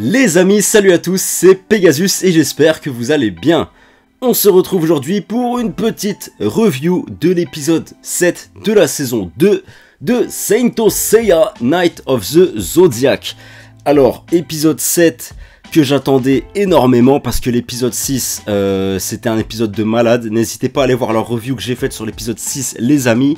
Les amis, salut à tous, c'est Pegasus et j'espère que vous allez bien. On se retrouve aujourd'hui pour une petite review de l'épisode 7 de la saison 2 de Saint Seiya Night of the Zodiac. Alors, épisode 7 que j'attendais énormément parce que l'épisode 6 euh, c'était un épisode de malade. N'hésitez pas à aller voir la review que j'ai faite sur l'épisode 6 les amis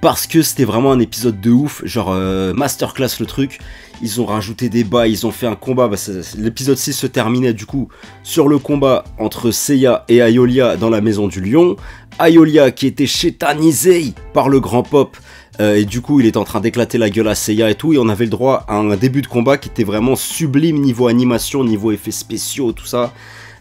parce que c'était vraiment un épisode de ouf, genre euh, masterclass le truc. Ils ont rajouté des bas, ils ont fait un combat. Bah, l'épisode 6 se terminait du coup sur le combat entre Seiya et Ayolia dans la maison du lion. Ayolia qui était chétanisé par le grand pop. Euh, et du coup, il est en train d'éclater la gueule à Seiya et tout. Et on avait le droit à un début de combat qui était vraiment sublime niveau animation, niveau effets spéciaux, tout ça.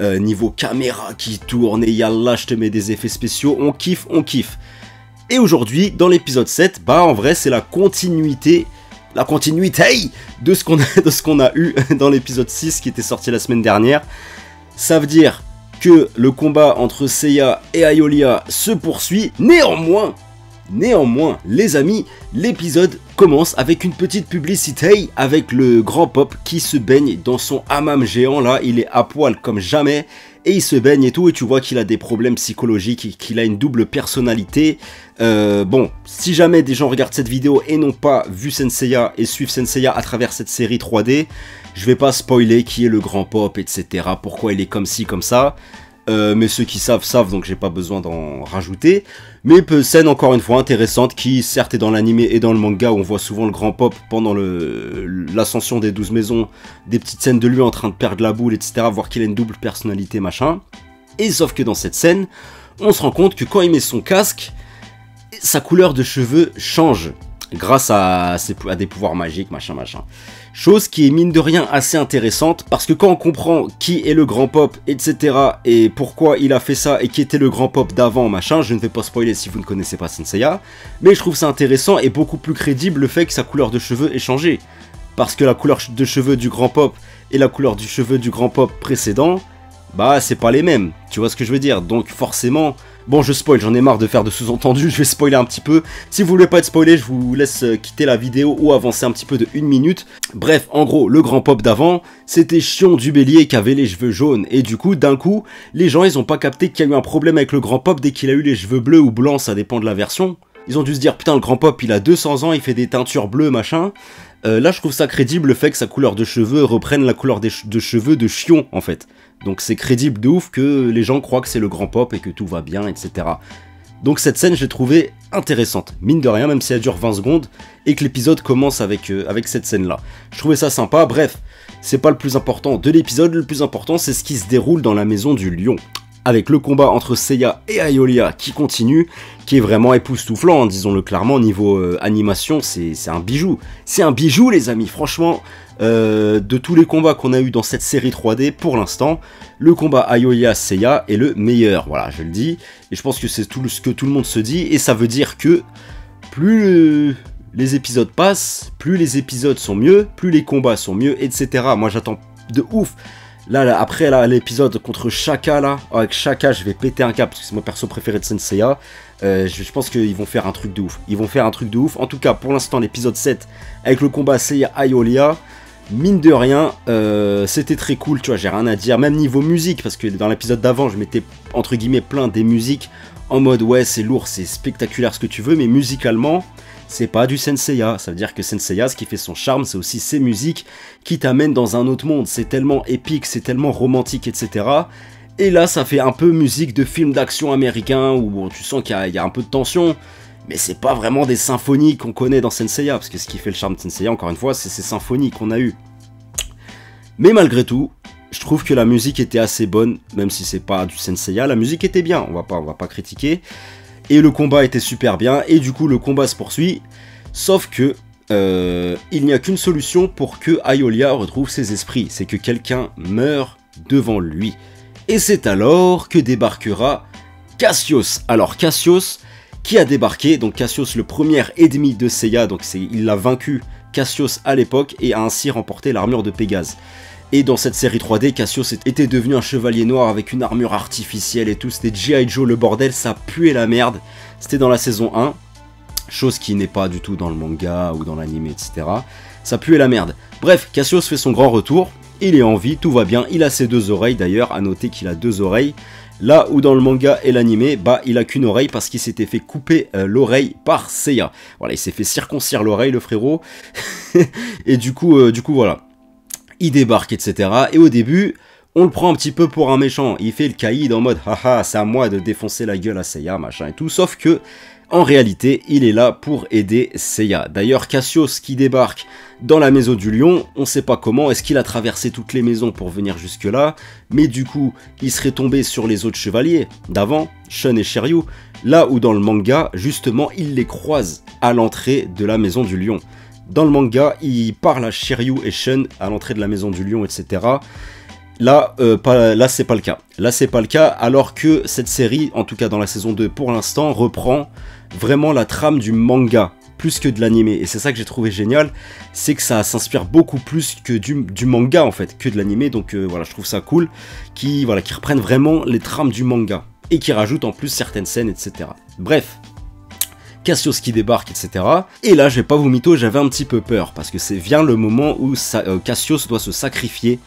Euh, niveau caméra qui tourne et yallah, je te mets des effets spéciaux. On kiffe, on kiffe. Et aujourd'hui, dans l'épisode 7, bah en vrai, c'est la continuité la continuité de ce qu'on a, eu dans l'épisode 6 qui était sorti la semaine dernière. Ça veut dire que le combat entre Seiya et Ayolia se poursuit. Néanmoins, néanmoins, les amis, l'épisode commence avec une petite publicité avec le grand pop qui se baigne dans son hammam géant là. Il est à poil comme jamais et il se baigne et tout, et tu vois qu'il a des problèmes psychologiques, qu'il a une double personnalité. Euh, bon, si jamais des gens regardent cette vidéo et n'ont pas vu Senseiya et suivent Senseiya à travers cette série 3D, je vais pas spoiler qui est le grand pop, etc. Pourquoi il est comme ci, comme ça. Euh, mais ceux qui savent, savent, donc j'ai pas besoin d'en rajouter. Mais scène encore une fois intéressante qui, certes, est dans l'anime et dans le manga où on voit souvent le grand pop pendant l'ascension des 12 maisons, des petites scènes de lui en train de perdre la boule, etc. Voir qu'il a une double personnalité, machin. Et sauf que dans cette scène, on se rend compte que quand il met son casque, sa couleur de cheveux change grâce à, des pouvoirs magiques, machin, machin. Chose qui est mine de rien assez intéressante parce que quand on comprend qui est le grand pop, etc. et pourquoi il a fait ça et qui était le grand pop d'avant, machin, je ne vais pas spoiler si vous ne connaissez pas Senseiya, mais je trouve ça intéressant et beaucoup plus crédible le fait que sa couleur de cheveux ait changé. Parce que la couleur de cheveux du grand pop et la couleur du cheveu du grand pop précédent, bah c'est pas les mêmes, tu vois ce que je veux dire? Donc forcément, Bon, je spoil, j'en ai marre de faire de sous-entendus, je vais spoiler un petit peu. Si vous voulez pas être spoilé, je vous laisse euh, quitter la vidéo ou avancer un petit peu de une minute. Bref, en gros, le grand pop d'avant, c'était Chion du Bélier qui avait les cheveux jaunes. Et du coup, d'un coup, les gens, ils ont pas capté qu'il y a eu un problème avec le grand pop dès qu'il a eu les cheveux bleus ou blancs, ça dépend de la version. Ils ont dû se dire, putain, le grand pop, il a 200 ans, il fait des teintures bleues, machin. Euh, là, je trouve ça crédible le fait que sa couleur de cheveux reprenne la couleur de cheveux de Chion, en fait. Donc c'est crédible de ouf que les gens croient que c'est le grand pop et que tout va bien, etc. Donc cette scène, j'ai trouvé intéressante, mine de rien, même si elle dure 20 secondes, et que l'épisode commence avec, euh, avec cette scène-là. Je trouvais ça sympa, bref, c'est pas le plus important de l'épisode, le plus important c'est ce qui se déroule dans la maison du lion avec le combat entre Seiya et Ayolia qui continue, qui est vraiment époustouflant, hein, disons-le clairement, niveau euh, animation, c'est un bijou. C'est un bijou les amis, franchement, euh, de tous les combats qu'on a eu dans cette série 3D, pour l'instant, le combat Ayolia-Seiya est le meilleur, voilà, je le dis, et je pense que c'est tout ce que tout le monde se dit, et ça veut dire que plus les épisodes passent, plus les épisodes sont mieux, plus les combats sont mieux, etc. Moi j'attends de ouf Là, après l'épisode contre Shaka, là, avec Shaka, je vais péter un cap parce que c'est mon perso préféré de Senseiya. Euh, je, pense qu'ils vont faire un truc de ouf. Ils vont faire un truc de ouf. En tout cas, pour l'instant, l'épisode 7 avec le combat Seiya Ayolia, mine de rien, euh, c'était très cool. Tu vois, j'ai rien à dire. Même niveau musique, parce que dans l'épisode d'avant, je m'étais entre guillemets plein des musiques en mode ouais, c'est lourd, c'est spectaculaire ce que tu veux, mais musicalement c'est pas du Senseiya. Ça veut dire que Senseiya, ce qui fait son charme, c'est aussi ses musiques qui t'amènent dans un autre monde. C'est tellement épique, c'est tellement romantique, etc. Et là, ça fait un peu musique de film d'action américain où tu sens qu'il y, a un peu de tension. Mais c'est pas vraiment des symphonies qu'on connaît dans Senseiya, parce que ce qui fait le charme de Senseiya, encore une fois, c'est ces symphonies qu'on a eues. Mais malgré tout, je trouve que la musique était assez bonne, même si c'est pas du Senseiya, la musique était bien, on va pas, on va pas critiquer. Et le combat était super bien, et du coup le combat se poursuit. Sauf que euh, il n'y a qu'une solution pour que Ayolia retrouve ses esprits, c'est que quelqu'un meure devant lui. Et c'est alors que débarquera Cassios. Alors Cassios, qui a débarqué, donc Cassios le premier ennemi de Seiya, donc il l'a vaincu Cassios à l'époque et a ainsi remporté l'armure de Pégase. Et dans cette série 3D, Cassius était devenu un chevalier noir avec une armure artificielle et tout. C'était G.I. Joe le bordel, ça puait la merde. C'était dans la saison 1, chose qui n'est pas du tout dans le manga ou dans l'anime, etc. Ça puait la merde. Bref, Cassius fait son grand retour. il est en vie, tout va bien, il a ses deux oreilles d'ailleurs, à noter qu'il a deux oreilles. Là où dans le manga et l'animé, bah il a qu'une oreille parce qu'il s'était fait couper euh, l'oreille par Seiya. Voilà, il s'est fait circoncire l'oreille le frérot. et du coup, euh, du coup voilà. Il débarque, etc. Et au début, on le prend un petit peu pour un méchant. Il fait le caïd en mode haha, c'est à moi de défoncer la gueule à Seiya, machin et tout. Sauf que en réalité, il est là pour aider Seiya. D'ailleurs, Cassius qui débarque dans la maison du lion, on sait pas comment, est-ce qu'il a traversé toutes les maisons pour venir jusque là, mais du coup, il serait tombé sur les autres chevaliers d'avant, Shun et Shiryu, là où dans le manga, justement, il les croise à l'entrée de la maison du lion. Dans le manga, il parle à Shiryu et Shun à l'entrée de la maison du lion, etc. Là, euh, pas, là c'est pas le cas. Là, c'est pas le cas, alors que cette série, en tout cas dans la saison 2 pour l'instant, reprend vraiment la trame du manga plus que de l'animé. Et c'est ça que j'ai trouvé génial, c'est que ça s'inspire beaucoup plus que du, manga en fait, que de l'animé. Donc euh, voilà, je trouve ça cool, qui voilà, qui reprennent vraiment les trames du manga et qui rajoutent en plus certaines scènes, etc. Bref. Cassius qui débarque, etc. Et là, je vais pas vous mytho, j'avais un petit peu peur, parce que c'est vient le moment où euh, Cassius doit se sacrifier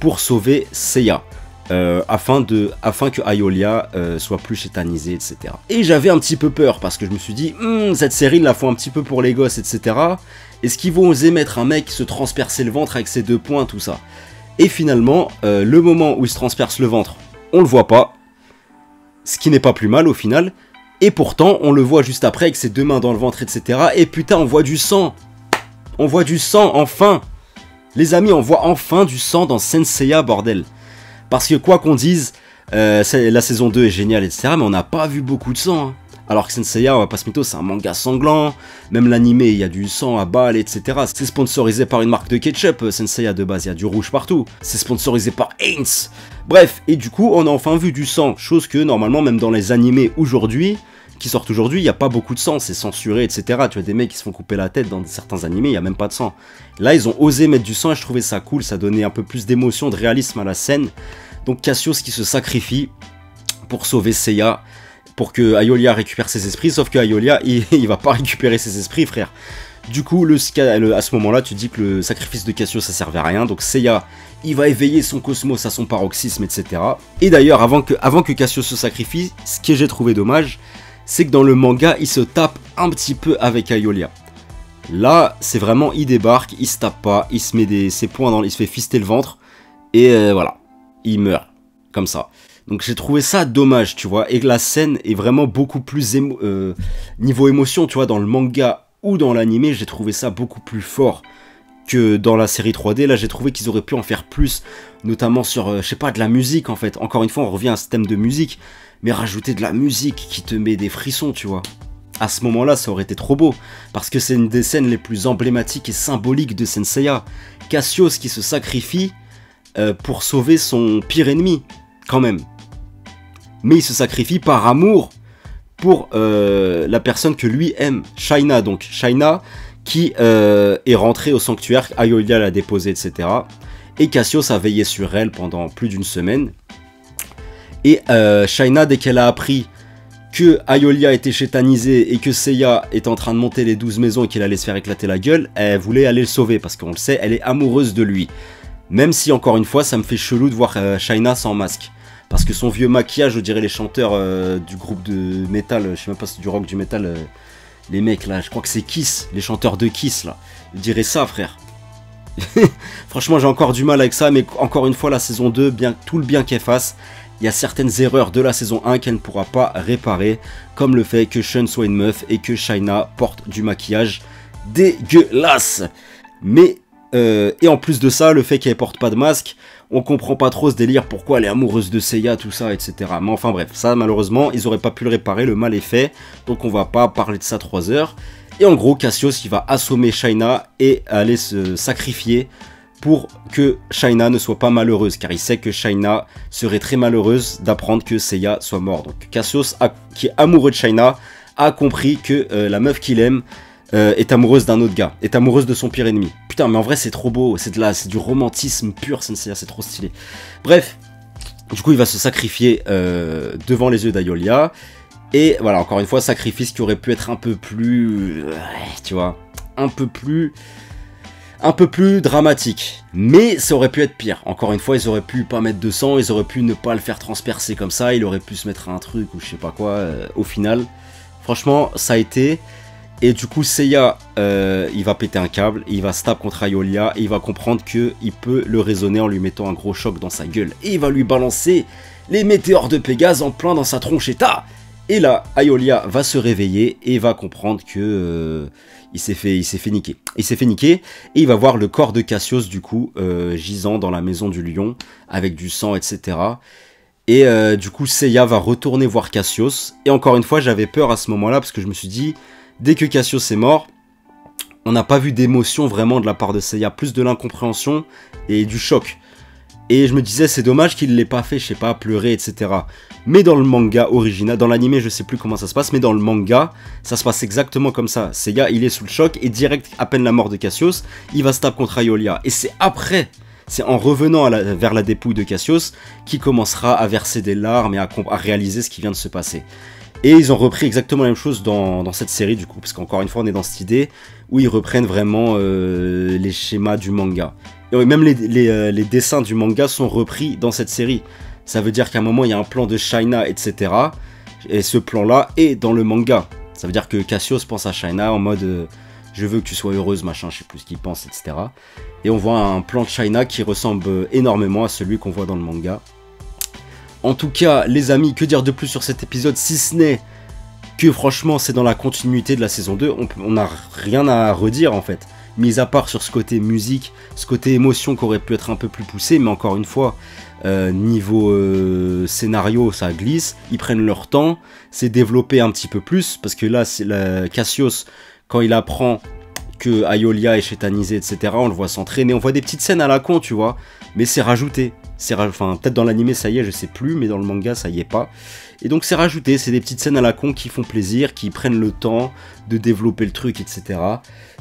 pour sauver Seiya. Euh, afin, que Ayolia euh, soit plus chétanisée, etc. Et j'avais un petit peu peur parce que je me suis dit, hmm, cette série la font un petit peu pour les gosses, etc. Est-ce qu'ils vont oser mettre un mec se transpercer le ventre avec ses deux poings, tout ça? Et finalement, euh, le moment où il se transperce le ventre, on le voit pas, ce qui n'est pas plus mal au final. Et pourtant, on le voit juste après avec ses deux mains dans le ventre, etc. Et putain, on voit du sang On voit du sang, enfin Les amis, on voit enfin du sang dans Senseiya, bordel parce que quoi qu'on dise, euh, la saison 2 est géniale, etc. Mais on n'a pas vu beaucoup de sang. Hein. Alors que Senseiya, on va pas se mytho, c'est un manga sanglant. Même l'animé, il y a du sang à balles, etc. C'est sponsorisé par une marque de ketchup, euh, Senseiya de base, il y a du rouge partout. C'est sponsorisé par Heinz. Bref, et du coup, on a enfin vu du sang. Chose que normalement, même dans les animés aujourd'hui, qui sortent aujourd'hui, il n'y a pas beaucoup de sang, c'est censuré, etc. Tu vois des mecs qui se font couper la tête dans certains animés, il n'y a même pas de sang. Là, ils ont osé mettre du sang et je trouvais ça cool, ça donnait un peu plus d'émotion, de réalisme à la scène. Donc Cassius qui se sacrifie pour sauver Seiya, pour que Ayolia récupère ses esprits, sauf que Ayolia, il, va pas récupérer ses esprits, frère. Du coup, à ce moment-là, tu dis que le sacrifice de Cassius, ça servait à rien. Donc Seiya, il va éveiller son cosmos à son paroxysme, etc. Et d'ailleurs, avant que, avant que Cassius se sacrifie, ce que j'ai trouvé dommage, c'est que dans le manga, il se tape un petit peu avec Ayolia. Là, c'est vraiment, il débarque, il se tape pas, il se met des, ses poings dans, il se fait fister le ventre, et euh, voilà il meurt. Comme ça. Donc j'ai trouvé ça dommage, tu vois. Et la scène est vraiment beaucoup plus euh, niveau émotion, tu vois, dans le manga ou dans l'animé, j'ai trouvé ça beaucoup plus fort que dans la série 3D. Là, j'ai trouvé qu'ils auraient pu en faire plus, notamment sur, euh, je sais pas, de la musique en fait. Encore une fois, on revient à ce thème de musique, mais rajouter de la musique qui te met des frissons, tu vois. À ce moment-là, ça aurait été trop beau, parce que c'est une des scènes les plus emblématiques et symboliques de Senseiya. Cassius qui se sacrifie euh, pour sauver son pire ennemi, quand même. Mais il se sacrifie par amour pour euh, la personne que lui aime, Shaina donc. Shaina qui euh, est rentrée au sanctuaire, Ayolia l'a déposée, etc. Et Cassius a veillé sur elle pendant plus d'une semaine. Et Shaina, dès qu'elle a appris que Ayolia était chétanisée et que Seiya est en train de monter les 12 maisons et qu'il allait se faire éclater la gueule, elle voulait aller le sauver parce qu'on le sait, elle est amoureuse de lui. Même si, encore une fois, ça me fait chelou de voir euh, Shaina sans masque. Parce que son vieux maquillage, je dirais les chanteurs euh, du groupe de métal, je sais même pas si c'est du rock, du métal, euh, les mecs là, je crois que c'est Kiss, les chanteurs de Kiss là. Je dirais ça, frère. Franchement, j'ai encore du mal avec ça, mais encore une fois, la saison 2, bien, tout le bien qu'elle fasse, il y a certaines erreurs de la saison 1 qu'elle ne pourra pas réparer, comme le fait que Sean soit une meuf et que Shaina porte du maquillage dégueulasse. Mais euh, et en plus de ça, le fait qu'elle porte pas de masque, on comprend pas trop ce délire, pourquoi elle est amoureuse de Seiya, tout ça, etc. Mais enfin bref, ça malheureusement, ils auraient pas pu le réparer, le mal est fait, donc on va pas parler de ça 3 heures. Et en gros, Cassius, il va assommer Shaina et aller se sacrifier pour que Shaina ne soit pas malheureuse, car il sait que Shaina serait très malheureuse d'apprendre que Seiya soit mort. Donc Cassius, qui est amoureux de Shaina, a compris que euh, la meuf qu'il aime euh, est amoureuse d'un autre gars, est amoureuse de son pire ennemi. Putain, mais en vrai, c'est trop beau, c'est de là, c'est du romantisme pur, c'est trop stylé. Bref, du coup, il va se sacrifier euh, devant les yeux d'Ayolia. Et voilà, encore une fois, sacrifice qui aurait pu être un peu plus. tu vois, un peu plus. un peu plus dramatique. Mais ça aurait pu être pire. Encore une fois, ils auraient pu pas mettre de sang, ils auraient pu ne pas le faire transpercer comme ça, il aurait pu se mettre un truc ou je sais pas quoi. euh, au final, franchement, ça a été. Et du coup, Seiya, euh, il va péter un câble, il va stab contre Ayolia, et il va comprendre que il peut le raisonner en lui mettant un gros choc dans sa gueule. Et il va lui balancer les météores de Pégase en plein dans sa tronchetta. Et là, Ayolia va se réveiller et va comprendre que euh, il s'est fait, il s'est fait niquer. Il s'est fait et il va voir le corps de Cassius du coup euh, gisant dans la maison du lion avec du sang, etc. Et du coup, Seiya va retourner voir Cassius. Et encore une fois, j'avais peur à ce moment-là parce que je me suis dit, dès que Cassius est mort, on n'a pas vu d'émotion vraiment de la part de Seiya, plus de l'incompréhension et du choc. Et je me disais, c'est dommage qu'il l'ait pas fait, je sais pas, pleurer, etc. Mais dans le manga original, dans l'anime, je sais plus comment ça se passe, mais dans le manga, ça se passe exactement comme ça. Seiya, il est sous le choc et direct, à peine la mort de Cassius, il va se taper contre Ayolia. Et c'est après, c'est en revenant vers la dépouille de Cassius, qu'il commencera à verser des larmes et à réaliser ce qui vient de se passer. Et ils ont repris exactement la même chose dans, cette série, du coup, parce qu'encore une fois, on est dans cette idée où ils reprennent vraiment euh, les schémas du manga. Et même euh, les dessins du manga sont repris dans cette série. Ça veut dire qu'à un moment, il y a un plan de Shaina, etc. Et ce plan-là est dans le manga. Ça veut dire que Cassius pense à Shaina en mode euh, je veux que tu sois heureuse, machin, je sais plus ce qu'il pense, etc. Et on voit un plan de Shaina qui ressemble énormément à celui qu'on voit dans le manga. En tout cas, les amis, que dire de plus sur cet épisode si ce n'est que franchement c'est dans la continuité de la saison 2, on n'a rien à redire en fait. Mis à part sur ce côté musique, ce côté émotion qui aurait pu être un peu plus poussé, mais encore une fois, euh, niveau euh, scénario, ça glisse, ils prennent leur temps, c'est développé un petit peu plus, parce que là, Cassius, quand il apprend que Ayolia est chétanisée, etc., on le voit s'entraîner, on voit des petites scènes à la con, tu vois, mais c'est rajouté. C'est enfin, peut-être dans l'animé ça y est, je sais plus, mais dans le manga ça y est pas. Et donc c'est rajouté, c'est des petites scènes à la con qui font plaisir, qui prennent le temps de développer le truc, etc.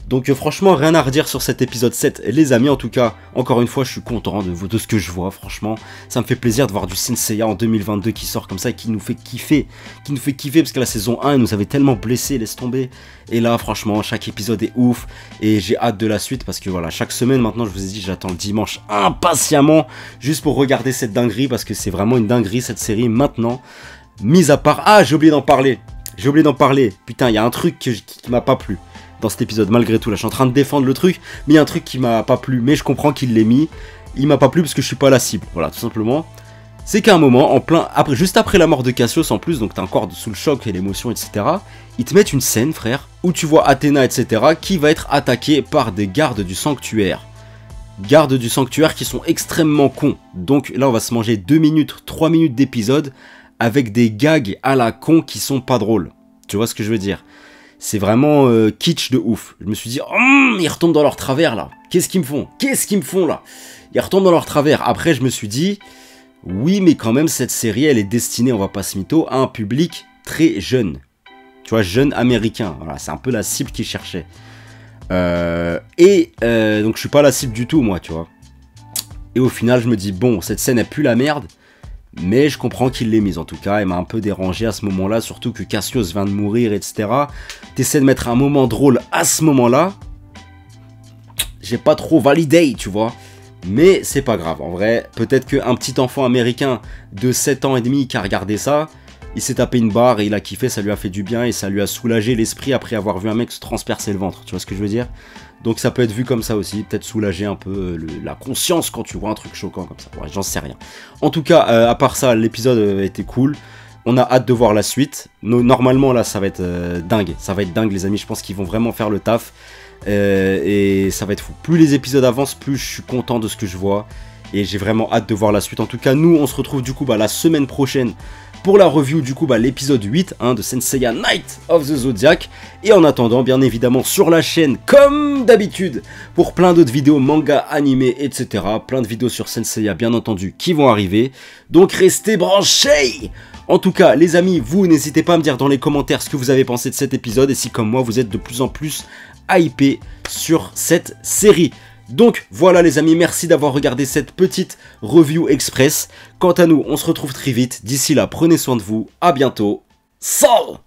Donc euh, franchement, rien à redire sur cet épisode 7, les amis. En tout cas, encore une fois, je suis content de, de ce que je vois, franchement. Ça me fait plaisir de voir du Senseiya en 2022 qui sort comme ça et qui nous fait kiffer. Qui nous fait kiffer parce que la saison 1 elle nous avait tellement blessés, laisse tomber. Et là, franchement, chaque épisode est ouf. Et j'ai hâte de la suite parce que voilà, chaque semaine maintenant, je vous ai dit, j'attends le dimanche impatiemment juste pour regarder cette dinguerie parce que c'est vraiment une dinguerie cette série maintenant. Mis à part. Ah, j'ai oublié d'en parler. J'ai oublié d'en parler. Putain, il y a un truc qui m'a pas plu dans cet épisode, malgré tout. Là, je suis en train de défendre le truc, mais il y a un truc qui m'a pas plu. Mais je comprends qu'il l'ait mis. Il m'a pas plu parce que je suis pas la cible. Voilà, tout simplement. C'est qu'à un moment, en plein, après, juste après la mort de Cassius en plus, donc t'es encore sous le choc et l'émotion, etc. Ils te mettent une scène, frère, où tu vois Athéna, etc., qui va être attaquée par des gardes du sanctuaire. Gardes du sanctuaire qui sont extrêmement cons. Donc là, on va se manger 2 minutes, 3 minutes d'épisode avec des gags à la con qui sont pas drôles. Tu vois ce que je veux dire? C'est vraiment euh, kitsch de ouf. Je me suis dit, Hum, ils retombent dans leur travers là. Qu'est-ce qu'ils me font? Qu'est-ce qu'ils me font là? Ils retombent dans leur travers. Après, je me suis dit, oui, mais quand même, cette série, elle est destinée, on va pas se mytho, à un public très jeune. Tu vois, jeune américain. Voilà, c'est un peu la cible qu'ils cherchaient. Euh, et euh, donc, je suis pas la cible du tout, moi, tu vois. Et au final, je me dis, bon, cette scène, elle pue la merde. Mais je comprends qu'il l'ait mise en tout cas, elle m'a un peu dérangé à ce moment-là, surtout que Cassius vient de mourir, etc. T'essaies de mettre un moment drôle à ce moment-là. J'ai pas trop validé, tu vois. Mais c'est pas grave, en vrai, peut-être qu'un petit enfant américain de 7 ans et demi qui a regardé ça, il s'est tapé une barre et il a kiffé, ça lui a fait du bien et ça lui a soulagé l'esprit après avoir vu un mec se transpercer le ventre, tu vois ce que je veux dire? Donc ça peut être vu comme ça aussi, peut-être soulager un peu euh, la conscience quand tu vois un truc choquant comme ça. Ouais, j'en sais rien. En tout cas, euh, à part ça, l'épisode euh, était cool. On a hâte de voir la suite. No- normalement, là, ça va être dingue. Ça va être dingue, les amis. Je pense qu'ils vont vraiment faire le taf. Et ça va être fou. Plus les épisodes avancent, plus je suis content de ce que je vois. Et j'ai vraiment hâte de voir la suite. En tout cas, nous, on se retrouve du coup bah, la semaine prochaine pour la review du coup bah, l'épisode 8 hein, de Senseiya Night of the Zodiac. Et en attendant, bien évidemment, sur la chaîne, comme d'habitude, pour plein d'autres vidéos manga, animés, etc. Plein de vidéos sur Senseiya, bien entendu, qui vont arriver. Donc restez branchés En tout cas, les amis, vous n'hésitez pas à me dire dans les commentaires ce que vous avez pensé de cet épisode et si comme moi vous êtes de plus en plus hypé sur cette série. Donc voilà les amis, merci d'avoir regardé cette petite review express. Quant à nous, on se retrouve très vite. D'ici là, prenez soin de vous. À bientôt. Salut